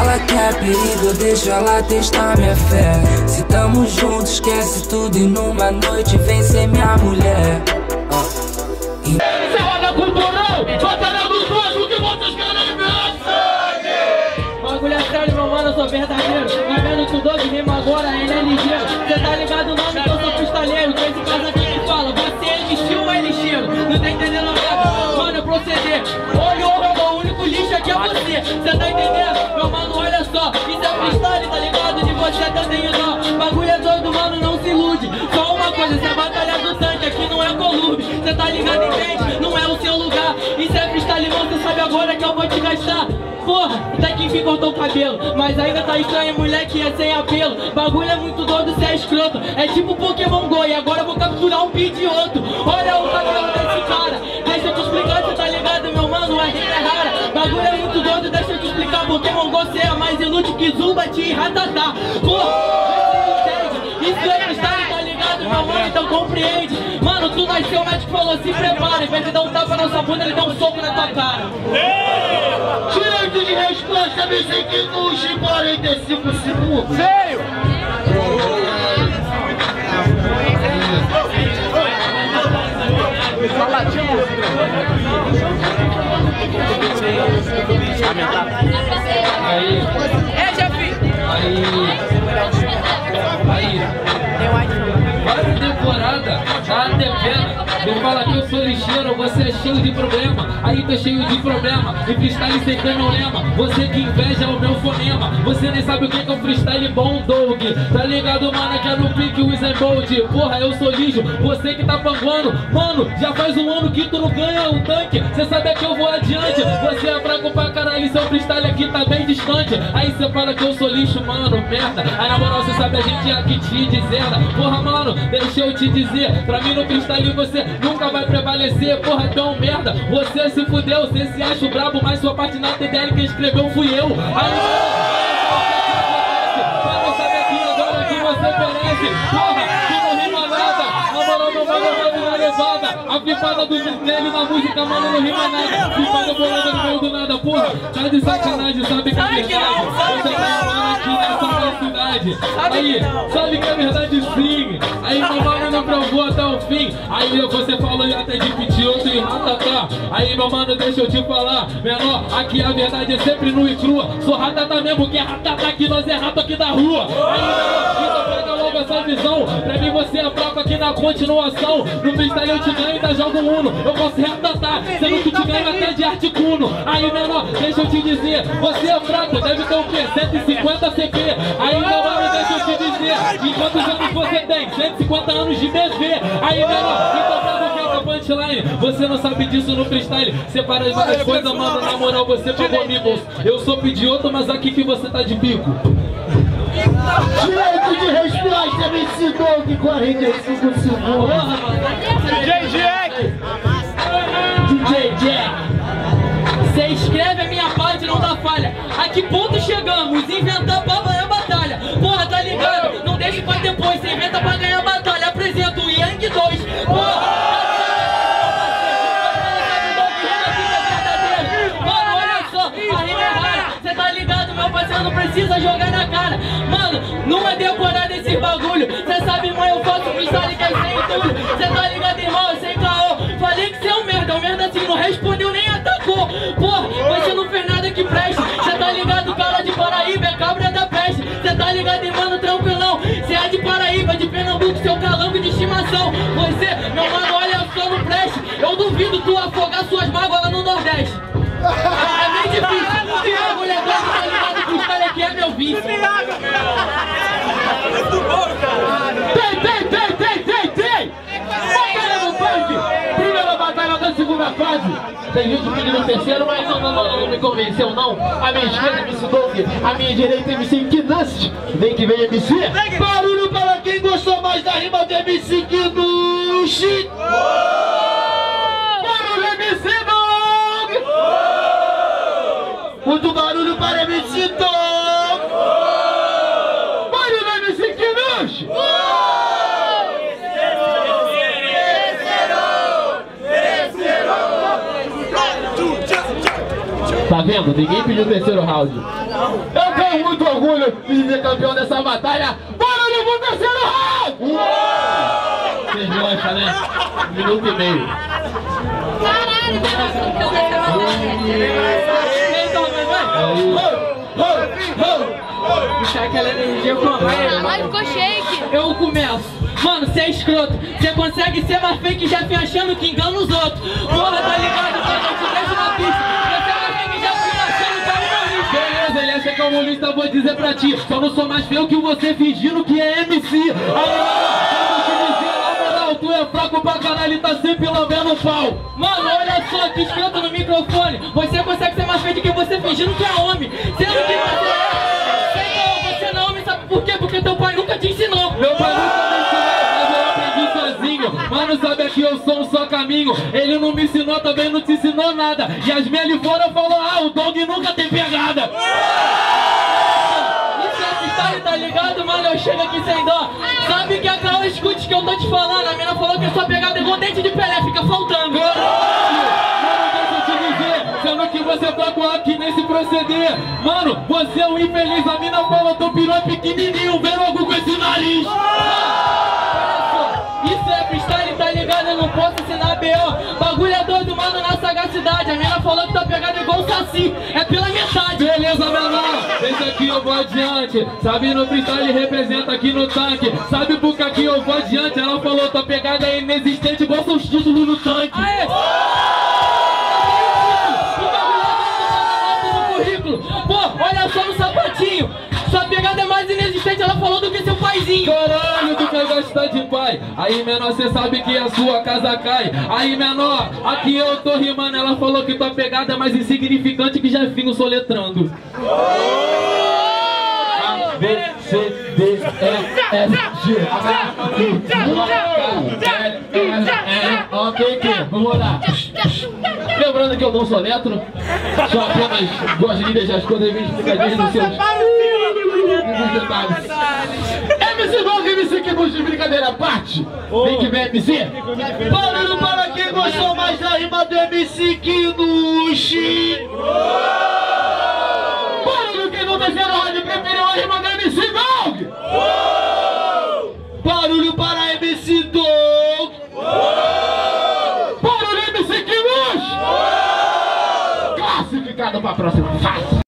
ela quer perigo, eu deixo ela testar minha fé. Se tamo juntos, esquece tudo e numa noite vem minha mulher. Uh. E... Roda cultural, batalhando todos que vocês querem ver! Bagulho é sério, meu mano, eu sou verdadeiro. Vai vendo que o Doug rima agora, ele é ligeiro. Cê tá ligado o nome que eu sou cristaleiro. Três em casa aqui que fala, você é lixinho ou é lixeiro? Não tá entendendo nada? Mano, eu proceder. Olha o único lixo aqui é você. Cê tá entendendo? Agora que eu vou te gastar. Porra, até que enfim cortou o cabelo. Mas ainda tá estranho, moleque, é sem apelo. Bagulho é muito doido, cê é escroto. É tipo Pokémon GO e agora eu vou capturar um outro Olha o cabelo desse cara. Deixa eu te explicar, cê tá ligado, meu mano, a rima é rara. Bagulho é muito doido, deixa eu te explicar. Pokémon GO cê é mais inútil que Zubat e Ratatá. Porra, falou, se prepara Em vez de dar um tapa na sua bunda, ele dá um soco na tua cara Direito de resposta, me seguimos em 45 segundos Veio! Aí. É, chefe! Aí. Aí. Até pena. Me fala que eu sou lixeiro, você é cheio de problema. Aí tô cheio de problema. E freestyle sem lema. Você que inveja o meu fonema. Você nem sabe o que é um freestyle bom, Doug. Tá ligado, mano? Que é no pique Usain Bolt. Porra, eu sou lixo. Você que tá panguando. Mano, já faz um ano que tu não ganha um tanque. Cê sabe que eu vou adiante. Você é fraco pra caralho. Seu freestyle aqui tá bem distante. Aí cê fala que eu sou lixo, mano. Merda. Aí na moral, cê sabe a gente aqui te dizendo. Porra, mano, deixa eu te dizer. Pra mim no freestyle você nunca vai prevalecer, porra, tão merda. Você se fudeu, você se acha brabo, mas sua parte na TDL quem escreveu fui eu. Aí, não que porra, tu não rima nada. Na moral, meu mano, levada. A pipada do dele na música, mano, não rima nada. Pipada bolada no meio do nada, porra, tá de sacanagem, sabe que é verdade. Você tá falando aqui nessa cidade. Aí, sabe que é verdade sim. Aí meu mano não provou até o fim. Aí você falou até de pitioto e ratatá. Aí meu mano, deixa eu te falar. Menor, aqui a verdade é sempre nua e crua. Sou ratatá mesmo, que é ratatá que nós é rato aqui da rua. Aí pega logo essa visão. Pra mim você é fraco aqui na continuação. No freestyle eu te ganho ainda jogo uno. Eu posso ratatar, sendo que te ganho até de articuno. Aí menor, deixa eu te dizer. Você é fraco, deve ter o quê? 150 CP. Aí mano, deixa eu te dizer. E quantos anos você tem? 150 anos de BV. Aí, menor, então que é a punchline? Você não sabe disso no freestyle. Separa as várias coisas, mano. Na moral, você pagou amigos. Eu sou pedioto, mas aqui que você tá de bico. Direito de resposta, MC Dog, 45 segundos. DJ Jack! DJ Jack! Você escreve a minha parte, não dá falha. A que ponto chegamos? Inventar pra ganhar batalha. Porra, tá ligado? Não deixa pra depois, você inventa pra ganhar batalha. Apresento o Yang 2. Porra! Mano, olha só, a rima é rara. Você tá ligado, meu parceiro? Não precisa jogar não é decorado esse bagulho. Cê sabe, mãe, eu faço freestyle que é sem entulho. Cê tá ligado, irmão? Sem caô. Falei que cê é um merda, um merda assim, não respondeu nem atacou. Porra, você não fez nada que preste. Cê tá ligado, cara de Paraíba, é cabra da peste. Cê tá ligado, mano, tranquilão. Cê é de Paraíba, de Pernambuco, seu calango de estimação. Você, meu mano, olha só no preste. Eu duvido tu afogar suas mágoas lá no Nordeste. É bem difícil. Tiago Legal, tá ligado? O freestyle aqui é meu vício. Tem, tem, tem, tem, tem, tem! Batalha no punk! Primeira batalha da segunda fase. Tem gente pedindo terceiro, mas não, não, não, não me convenceu não. A minha esquerda MC Doug, a minha direita MC Kidust. Vem que vem MC. Barulho para quem gostou mais da rima do MC Kidust. Barulho MC Doug. Muito barulho para MC Doug. Barulho MC Kidust. Tá vendo? Ninguém pediu o terceiro round. Eu tenho muito orgulho de ser campeão dessa batalha. Bora pro terceiro round! Vocês gostam, né? Um minuto e meio. Puxar aquela energia com a Ai, ficou shake. Eu começo. Mano, você é escroto. Você consegue ser mais fake já achando que engana os outros. Porra, tá ligado? Quando eu te deixo na pista. É humorista, vou dizer pra ti. Só não sou mais feio que você fingindo que é MC. Aí, tu é fraco pra caralho e tá sempre lambendo o pau. Mano, olha só, que escroto no microfone. Você consegue ser mais feio que você fingindo que é homem. Sendo que você é. Você não, você é sabe por quê? Porque teu pai nunca te ensinou. Meu pai nunca me ensinou, mas eu aprendi sozinho. Mano, sabe que eu sou um só caminho. Ele não me ensinou, também não te ensinou nada. As minhas ali fora falou, ah, o dog nunca tem pegada. Isso é freestyle, tá Eu chego aqui sem dó. Sabe que a Carol escute que eu tô te falando. A mina falou que a sua pegada é igual dente de Pelé, fica faltando. Mano, deixa eu te sendo que você tá com aqui nesse proceder. Mano, você é um infeliz, a mina falou, teu piru é pequenininho, vem logo com esse nariz. Isso é freestyle, tá ligado? Eu não posso ensinar B.O. Bagulho é doido, mano, na sagacidade. A mina falou que tua pegada é igual o Saci. É pela metade. Adiante. Sabe no freestyle representa aqui no tanque. Sabe por que aqui eu vou adiante? Ela falou, tua pegada é inexistente, igual seus títulos no tanque. Aê! Pô, olha só no sapatinho. Sua pegada é mais inexistente, ela falou, do que seu paizinho. Caralho, tu quer gastar de pai Aí menor, cê sabe que a sua casa cai Aí menor, aqui eu tô rimando Ela falou que tua pegada é mais insignificante que Jefinho soletrando A, B, C, D, E, F, G, H, I, L, L, M, O, Q, Q Vamos lá Lembrando que eu não soletro Só apenas gosto de deixar as coisas bem explicadinhas nos seus detalhes MC Dog, MC que gosta de brincadeira à parte. Vem que vem, MC. Barulho para quem gostou mais da rima do MC Kinushi. Classificado pra próxima fase.